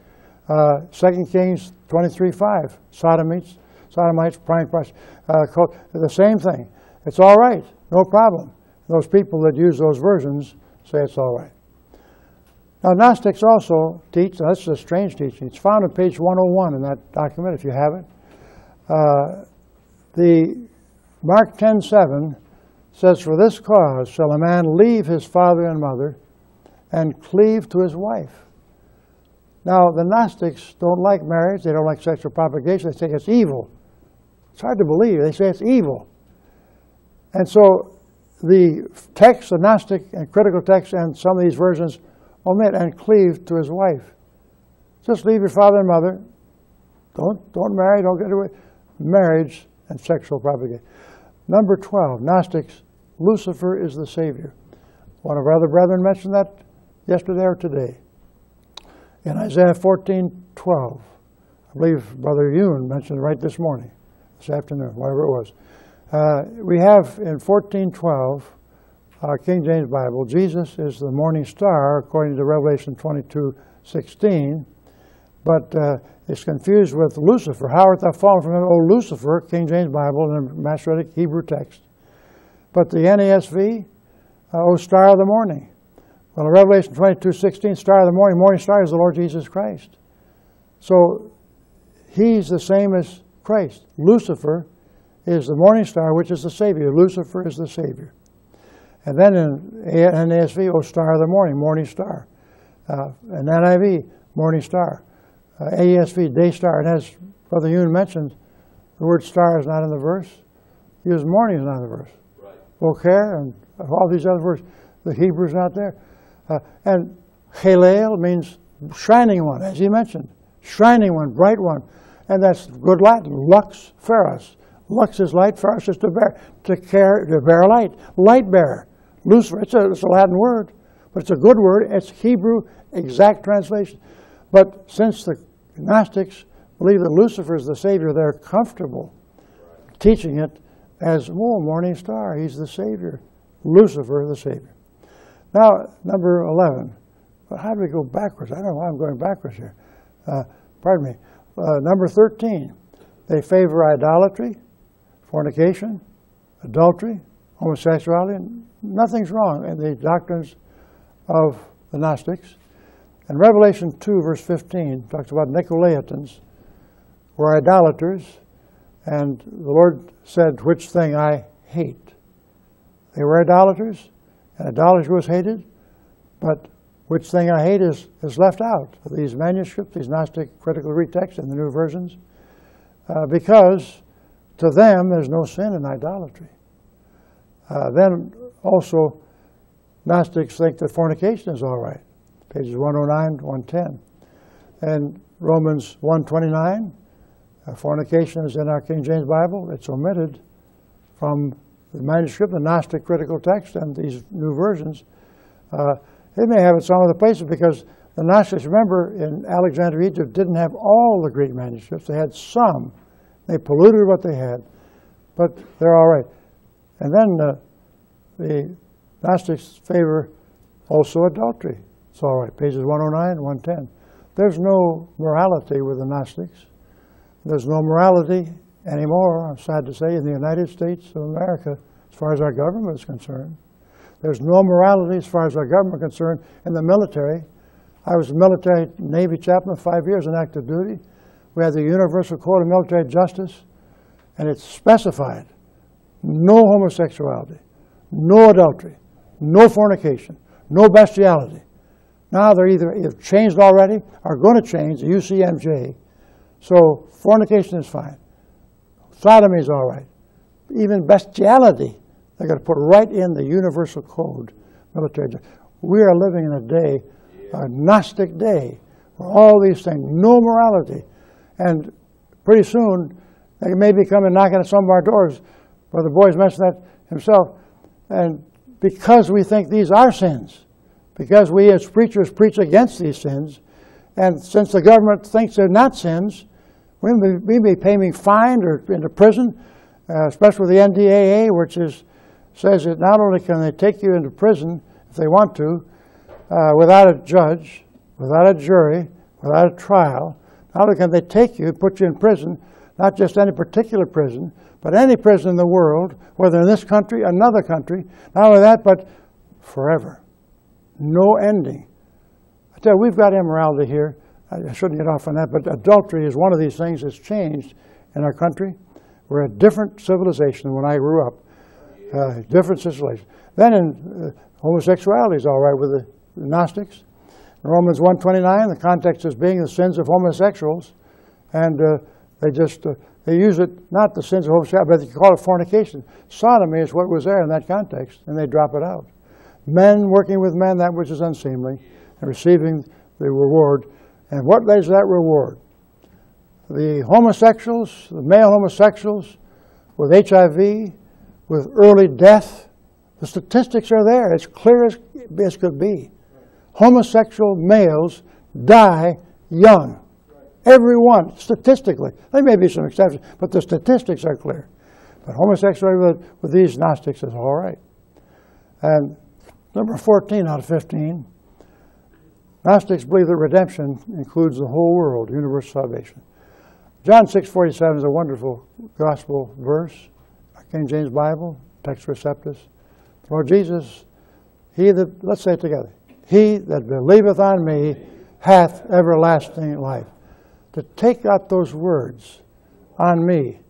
[SPEAKER 3] Uh, 2 Kings 23, 5. Sodomites, sodomites, prime prostitutes, uh, cult, the same thing. It's all right, no problem. Those people that use those versions say it's all right. Now, Gnostics also teach, that's a strange teaching. It's found on page 101 in that document, if you have it. Uh, the Mark 10:7 says, "For this cause shall a man leave his father and mother, and cleave to his wife." Now, the Gnostics don't like marriage. They don't like sexual propagation. They say it's evil. It's hard to believe. They say it's evil. And so the text, the Gnostic and critical text, and some of these versions omit and cleave to his wife. Just leave your father and mother. Don't, don't marry, don't get away. Marriage and sexual propagation. Number 12, Gnostics, Lucifer is the Savior. One of our other brethren mentioned that yesterday or today. In Isaiah 14, 12, I believe Brother Yoon mentioned right this morning, this afternoon, whatever it was. Uh, we have in 1412, our King James Bible, Jesus is the morning star according to Revelation 22, 16, but uh, it's confused with Lucifer. How art thou fallen from heaven, O Lucifer, King James Bible, the Masoretic Hebrew text. But the NASV, uh, O star of the morning. Well, in Revelation 22, 16, star of the morning, morning star is the Lord Jesus Christ. So he's the same as Christ. Lucifer is the morning star, which is the Savior. Lucifer is the Savior. And then in NASV, O star of the morning, morning star. Uh, and NIV, morning star. Uh, AESV, day star. And as Brother Yoon mentioned, the word star is not in the verse. Use morning is not in the verse. Boker and all these other words, the Hebrew's not there. Uh, and Halel means shining one, as he mentioned. Shining one, bright one. And that's good Latin, lux ferus. Lux is light, ferus is to bear, to, care, to bear light. Light bearer. Lucifer, it's a, it's a Latin word, but it's a good word. It's Hebrew exact translation. But since the Gnostics believe that Lucifer is the Savior, they're comfortable teaching it as, oh, morning star, he's the Savior. Lucifer, the Savior. Now, number 11. Well, how do we go backwards? I don't know why I'm going backwards here. Uh, pardon me. Uh, number 13. They favor idolatry, fornication, adultery, homosexuality. Nothing's wrong in the doctrines of the Gnostics. And Revelation 2, verse 15, talks about Nicolaitans, were idolaters, and the Lord said, Which thing I hate. They were idolaters, and idolatry was hated, but which thing I hate is, is left out of these manuscripts, these Gnostic critical retexts and the new versions, uh, because to them there's no sin in idolatry. Uh, then also, Gnostics think that fornication is all right, pages 109 to 110. And Romans 129, uh, fornication is in our King James Bible, it's omitted from the manuscript, the Gnostic critical text, and these new versions. Uh, they may have it some other places because the Gnostics, remember, in Alexandria, Egypt, didn't have all the Greek manuscripts. They had some. They polluted what they had, but they're all right. And then uh, the Gnostics favor also adultery. It's all right, pages 109 and 110. There's no morality with the Gnostics. There's no morality anymore, I'm sad to say, in the United States of America as far as our government is concerned. There's no morality as far as our government is concerned in the military. I was a military Navy chaplain five years in active duty. We had the Universal Code of Military Justice, and it's specified no homosexuality, no adultery, no fornication, no bestiality. Now they're either, either changed already or going to change the UCMJ. So fornication is fine. Sodomy is all right. Even bestiality, they're going to put right in the universal code, military. We are living in a day, a Gnostic day, where all these things, no morality. And pretty soon, they may be coming knocking at some of our doors. Brother Boyes mentioned that himself. And because we think these are sins, because we as preachers preach against these sins, and since the government thinks they're not sins, we may, we may pay me fined or into prison, uh, especially with the NDAA, which is, says that not only can they take you into prison if they want to, uh, without a judge, without a jury, without a trial, not only can they take you and put you in prison, not just any particular prison, but any prison in the world, whether in this country, another country, not only that, but forever. No ending. I tell you, we've got immorality here. I shouldn't get off on that, but adultery is one of these things that's changed in our country. We're a different civilization than when I grew up. Uh, different civilization. Then in uh, homosexuality is all right with the Gnostics. In Romans 129, the context is being the sins of homosexuals, and uh, they just uh, they use it not the sins of homosexuality, but they call it fornication. Sodomy is what was there in that context, and they drop it out. Men working with men, that which is unseemly, and receiving the reward and what is that reward? The homosexuals, the male homosexuals, with HIV, with early death. The statistics are there, as clear as, as could be. Homosexual males die young. Every one, statistically. There may be some exceptions, but the statistics are clear. But homosexuality with, with these Gnostics is all right. And number 14 out of 15, Gnostics believe that redemption includes the whole world, universal salvation. John 6:47 is a wonderful gospel verse, King James Bible, textus receptus. Lord Jesus, he that let's say it together. He that believeth on me hath everlasting life. To take out those words on me.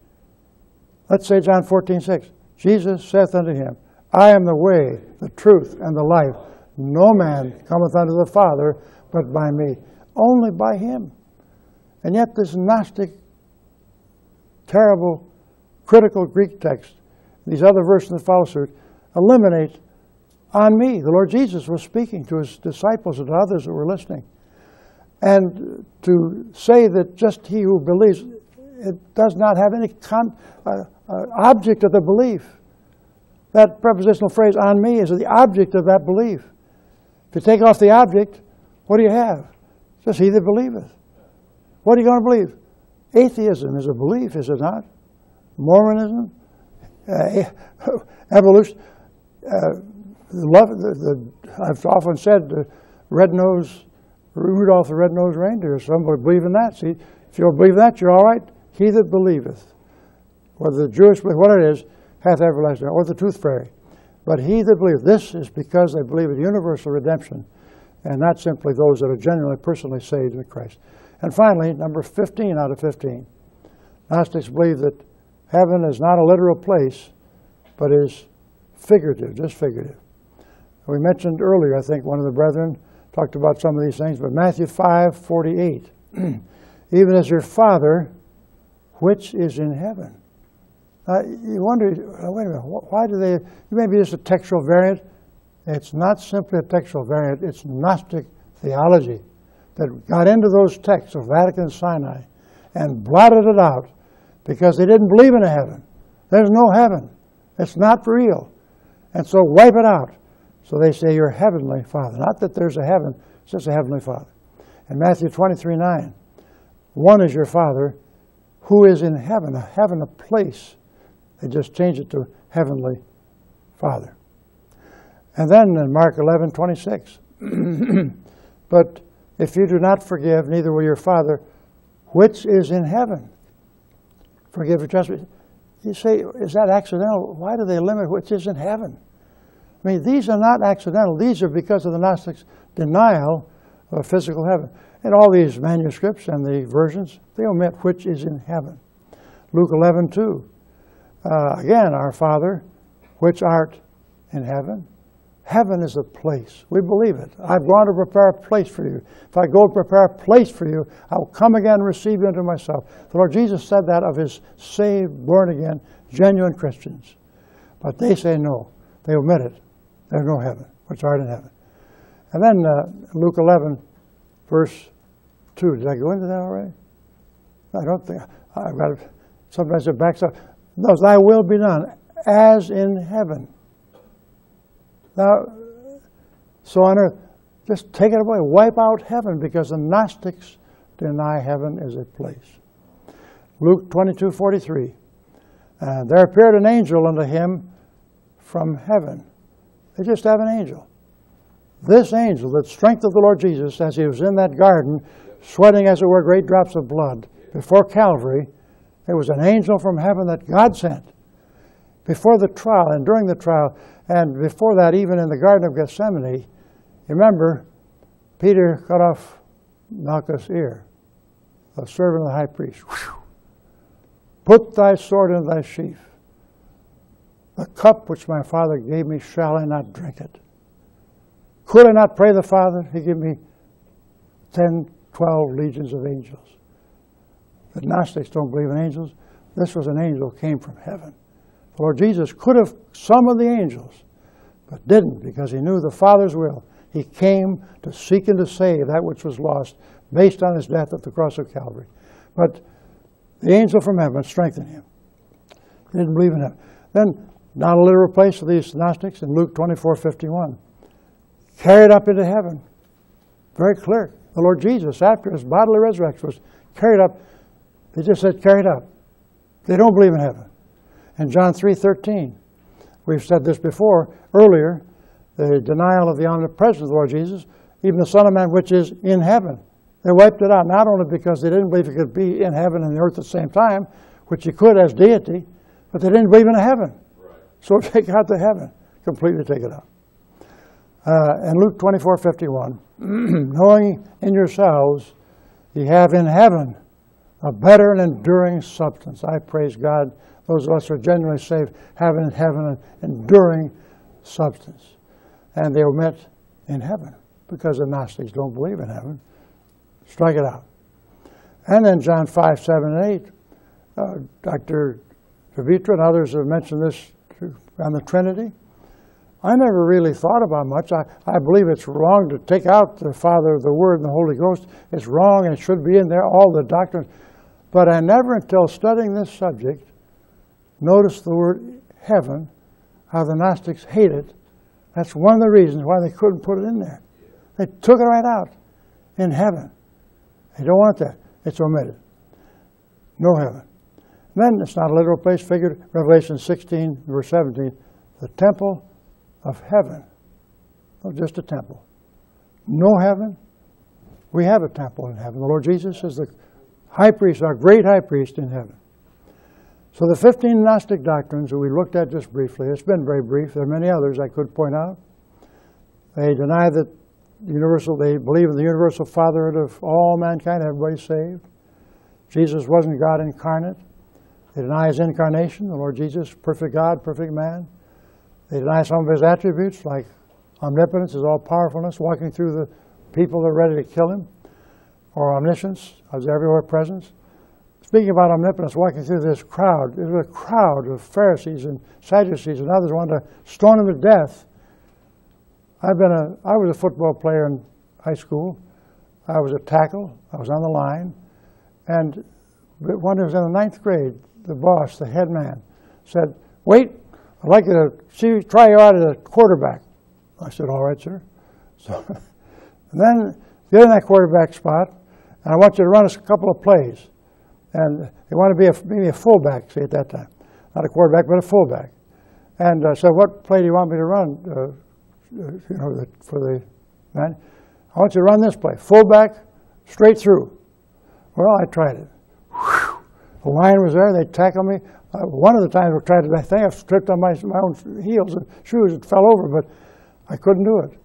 [SPEAKER 3] Let's say John 14:6. Jesus saith unto him, I am the way, the truth, and the life. No man cometh unto the Father but by me. Only by him. And yet this Gnostic, terrible, critical Greek text, these other verses that follow suit, eliminate on me. The Lord Jesus was speaking to his disciples and to others that were listening. And to say that just he who believes, it does not have any con, uh, uh, object of the belief. That prepositional phrase on me is the object of that belief. If you take off the object, what do you have? Just he that believeth. What are you going to believe? Atheism is a belief, is it not? Mormonism, uh, evolution. Uh, love, the, the, I've often said the red-nosed Rudolph the red-nosed reindeer. somebody believe in that. See, if you don't believe that, you're all right. He that believeth, whether the Jewish what it is, hath everlasting, or the oh, tooth fairy. But he that believeth, this is because they believe in universal redemption, and not simply those that are genuinely personally saved in Christ. And finally, number 15 out of 15, Gnostics believe that heaven is not a literal place, but is figurative, just figurative. We mentioned earlier, I think one of the brethren talked about some of these things, but Matthew 5 48. Even as your Father, which is in heaven. Uh, you wonder, uh, wait a minute, why do they, maybe it's a textual variant. It's not simply a textual variant, it's Gnostic theology that got into those texts of Vatican Sinai and blotted it out because they didn't believe in a heaven. There's no heaven. It's not real. And so wipe it out. So they say, Your heavenly Father. Not that there's a heaven, it's just a heavenly Father. In Matthew 23 9, one is your Father who is in heaven, a heaven, a place. They just change it to heavenly Father. And then in Mark 11 26, but if you do not forgive, neither will your Father, which is in heaven, forgive your trespasses. You say, is that accidental? Why do they limit which is in heaven? I mean, these are not accidental. These are because of the Gnostics' denial of physical heaven. In all these manuscripts and the versions, they omit which is in heaven. Luke 11, 2. Uh, again, our Father, which art in heaven. Heaven is a place. We believe it. I've gone to prepare a place for you. If I go to prepare a place for you, I will come again and receive you unto myself. The Lord Jesus said that of his saved, born again, genuine Christians. But they say no. They omit it. There's no heaven, which art in heaven. And then uh, Luke 11, verse 2. Did I go into that already? I don't think. I've got to, sometimes it backs up. No, thy will be done as in heaven. Now, so on earth, just take it away. Wipe out heaven because the Gnostics deny heaven is a place. Luke 22, 43. And there appeared an angel unto him from heaven. They just have an angel. This angel the strength of the Lord Jesus as he was in that garden, sweating, as it were, great drops of blood before Calvary, it was an angel from heaven that God sent. Before the trial and during the trial, and before that, even in the Garden of Gethsemane, remember, Peter cut off Malchus' ear, the servant of the high priest. Whew. Put thy sword in thy sheath. The cup which my Father gave me, shall I not drink it? Could I not pray the Father? He give me 10, 12 legions of angels. The Gnostics don't believe in angels. This was an angel came from heaven. The Lord Jesus could have summoned the angels, but didn't because he knew the Father's will. He came to seek and to save that which was lost based on his death at the cross of Calvary. But the angel from heaven strengthened him. They didn't believe in heaven. Then, not a literal place for these Gnostics in Luke 24, 51. Carried up into heaven. Very clear. The Lord Jesus, after his bodily resurrection, was carried up. They just said carried up. They don't believe in heaven. And John 3.13, We've said this before, earlier, the denial of the omnipresence of the Lord Jesus, even the Son of Man which is in heaven. They wiped it out, not only because they didn't believe he could be in heaven and the earth at the same time, which he could as deity, but they didn't believe in heaven. So take out the heaven, completely take it out. Uh, and Luke 24, 51, knowing in yourselves ye have in heaven a better and enduring substance. I praise God. Those of us who are genuinely saved have in heaven an enduring substance. And they were met in heaven because the Gnostics don't believe in heaven. Strike it out. And then John 5, 7, and 8. Uh, Dr. DiVietro and others have mentioned this on the Trinity. I never really thought about much. I, I believe it's wrong to take out the Father, the Word, and the Holy Ghost. It's wrong and it should be in there, all the doctrines. But I never, until studying this subject, noticed the word heaven, how the Gnostics hate it. That's one of the reasons why they couldn't put it in there. They took it right out in heaven. They don't want that. It's omitted. No heaven. Then it's not a literal place, figured Revelation 16, verse 17, the temple of heaven. Not just a temple. No heaven. We have a temple in heaven. The Lord Jesus is the high priest, our great high priest in heaven. So the 15 Gnostic doctrines that we looked at just briefly, it's been very brief. There are many others I could point out. They deny that universal, they believe in the universal fatherhood of all mankind, everybody saved. Jesus wasn't God incarnate. They deny his incarnation, the Lord Jesus, perfect God, perfect man. They deny some of his attributes, like omnipotence, his all powerfulness, walking through the people that are ready to kill him, or omniscience, his everywhere presence. Speaking about omnipotence, walking through this crowd, there was a crowd of Pharisees and Sadducees and others wanted to stone him to death. I've been a, I was a football player in high school. I was a tackle. I was on the line. And when I was in the ninth grade, the boss, the head man, said, wait, I'd like you to see, try you out as a quarterback. I said, all right, sir. So, and then get in that quarterback spot, and I want you to run us a couple of plays. And they want to be a, maybe a fullback, see, at that time. Not a quarterback, but a fullback. And I said, what play do you want me to run, uh, uh, you know, the, for the man? I want you to run this play, fullback, straight through. Well, I tried it. Whew. The line was there, they tackled me. Uh, one of the times I tried to, I think I tripped on my, my own heels and shoes and fell over, but I couldn't do it.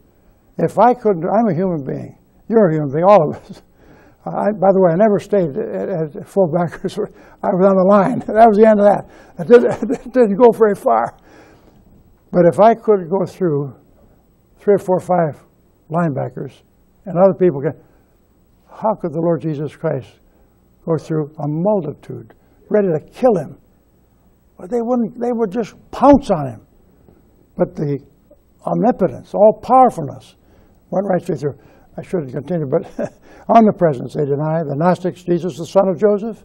[SPEAKER 3] If I couldn't, I'm a human being. You're a human being, all of us. I, by the way, I never stayed at, at fullback. I was on the line. That was the end of that. It didn't, didn't go very far. But if I could go through three or four or five linebackers and other people can, how could the Lord Jesus Christ go through a multitude ready to kill him? But they wouldn't, they would just pounce on him. But the omnipotence, all powerfulness, went right through. I shouldn't continue, but omnipresence they deny. The Gnostics, Jesus, the son of Joseph,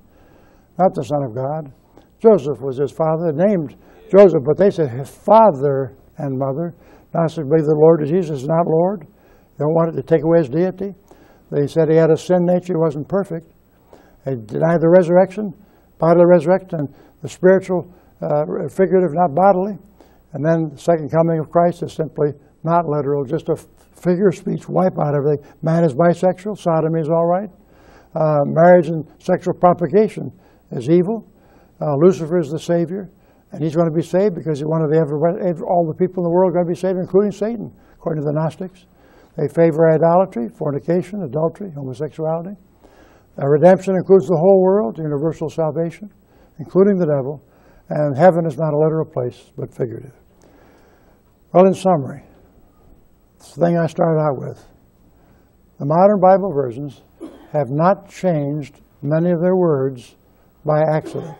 [SPEAKER 3] not the son of God. Joseph was his father, named Joseph, but they said his father and mother. Gnostics believe the Lord Jesus is not Lord. They don't want it to take away his deity. They said he had a sin nature, he wasn't perfect. They denied the resurrection, bodily resurrection, and the spiritual, uh, figurative, not bodily. And then the second coming of Christ is simply not literal, just a figure of speech, wipe out everything. Man is bisexual, sodomy is all right. Uh, marriage and sexual propagation is evil. Uh, Lucifer is the Savior, and he's going to be saved because of the every, all the people in the world are going to be saved, including Satan, according to the Gnostics. They favor idolatry, fornication, adultery, homosexuality. Uh, redemption includes the whole world, universal salvation, including the devil. And heaven is not a literal place, but figurative. Well, in summary, it's the thing I started out with. The modern Bible versions have not changed many of their words by accident.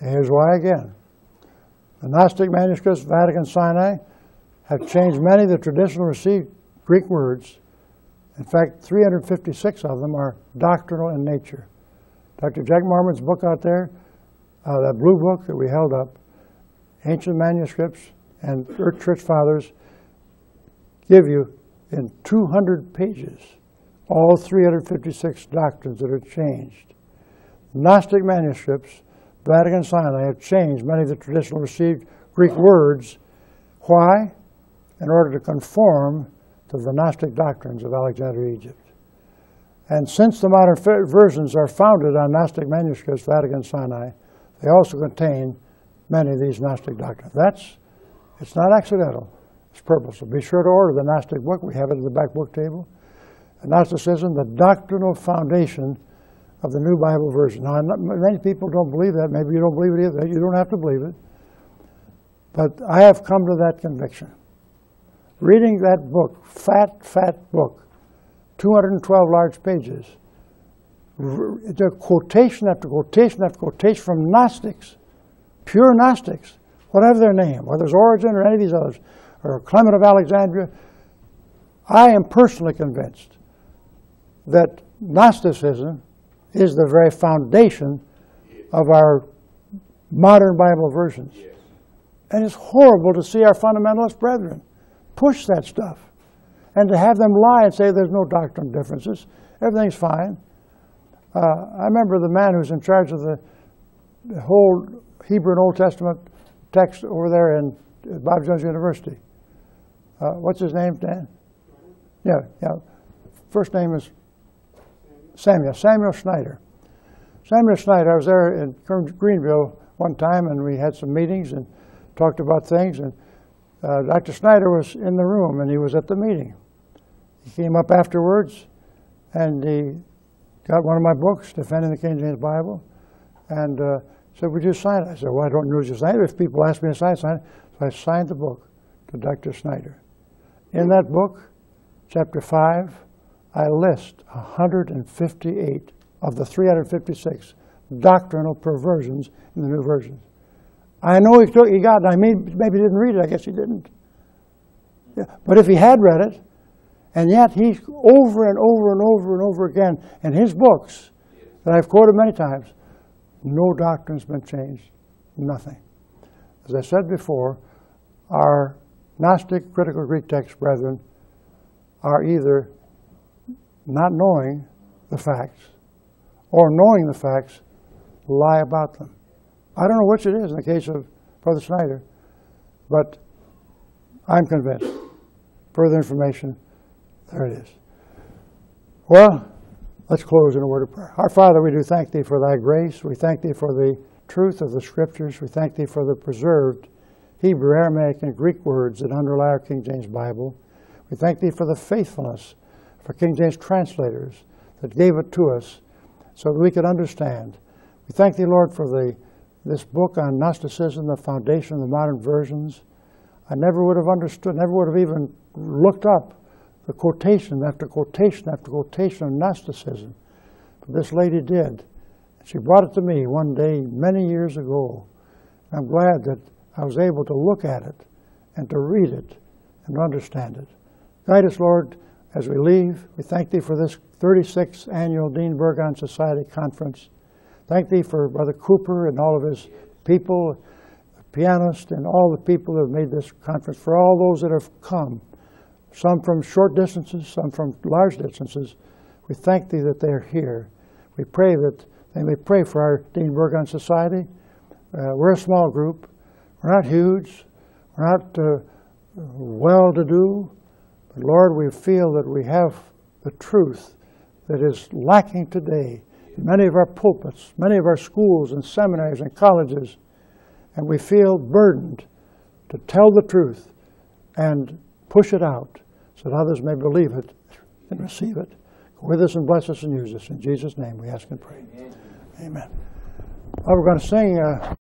[SPEAKER 3] Here's why again. The Gnostic manuscripts, Vatican Sinai, have changed many of the traditional received Greek words. In fact, 356 of them are doctrinal in nature. Dr. Jack Moorman's book out there uh, that blue book that we held up, ancient manuscripts and church fathers give you in 200 pages all 356 doctrines that are changed. Gnostic manuscripts, Vatican Sinai, have changed many of the traditional received Greek words. Why? In order to conform to the Gnostic doctrines of Alexandria, Egypt. And since the modern versions are founded on Gnostic manuscripts, Vatican Sinai, they also contain many of these Gnostic doctrines. That's, it's not accidental, it's purposeful. Be sure to order the Gnostic book, we have it in the back book table. Gnosticism, the doctrinal foundation of the New Bible Version. Now, not- many people don't believe that. Maybe you don't believe it either. You don't have to believe it. But I have come to that conviction. Reading that book, fat, fat book, 212 large pages, the quotation after quotation after quotation from Gnostics, pure Gnostics, whatever their name, whether it's Origen or any of these others, or Clement of Alexandria, I am personally convinced that Gnosticism is the very foundation of our modern Bible versions. And it's horrible to see our fundamentalist brethren push that stuff and to have them lie and say there's no doctrinal differences, everything's fine. Uh, I remember the man who's in charge of the, the whole Hebrew and Old Testament text over there in Bob Jones University. Uh, what's his name, Dan? Yeah, yeah. First name is Samuel, Samuel Schnaiter. Samuel Schnaiter, I was there in Greenville one time and we had some meetings and talked about things. And uh, Dr. Schnaiter was in the room and he was at the meeting. He came up afterwards and he got one of my books, Defending the King James Bible, and uh, said, Would you sign it? I said, Well, I don't usually sign it. If people ask me to sign sign it. So I signed the book to Dr. Schnaiter. In that book, chapter 5, I list 158 of the 356 doctrinal perversions in the new versions. I know he, took, he got it. I mean, maybe he didn't read it. I guess he didn't. Yeah. But if he had read it, and yet he over and over and over and over again in his books that I've quoted many times, no doctrine's been changed. Nothing. As I said before, our Gnostic critical Greek text brethren are either not knowing the facts or knowing the facts lie about them. I don't know which it is in the case of Brother Schnaiter, but I'm convinced. Further information, there it is. Well, let's close in a word of prayer. Our Father, we do thank Thee for Thy grace. We thank Thee for the truth of the Scriptures. We thank Thee for the preserved Hebrew, Aramaic, and Greek words that underlie our King James Bible. We thank Thee for the faithfulness for King James translators that gave it to us so that we could understand. We thank Thee, Lord, for the, this book on Gnosticism, the foundation of the modern versions. I never would have understood, never would have even looked up the quotation after quotation after quotation of Gnosticism. But this lady did. She brought it to me one day many years ago. I'm glad that I was able to look at it and to read it and understand it. Guide us, Lord, as we leave. We thank Thee for this 36th annual Dean Burgon Society Conference. Thank Thee for Brother Cooper and all of his people, pianist, and all the people that have made this conference, for all those that have come, some from short distances, some from large distances. We thank Thee that they are here. We pray that they may pray for our Dean Burgon Society. Uh, we're a small group. We're not huge. We're not uh, well to do. But Lord, we feel that we have the truth that is lacking today in many of our pulpits, many of our schools and seminaries and colleges. And we feel burdened to tell the truth and push it out so that others may believe it and receive it. Go with us and bless us and use us. In Jesus' name we ask and pray. Amen. Well, we're going to sing. Uh,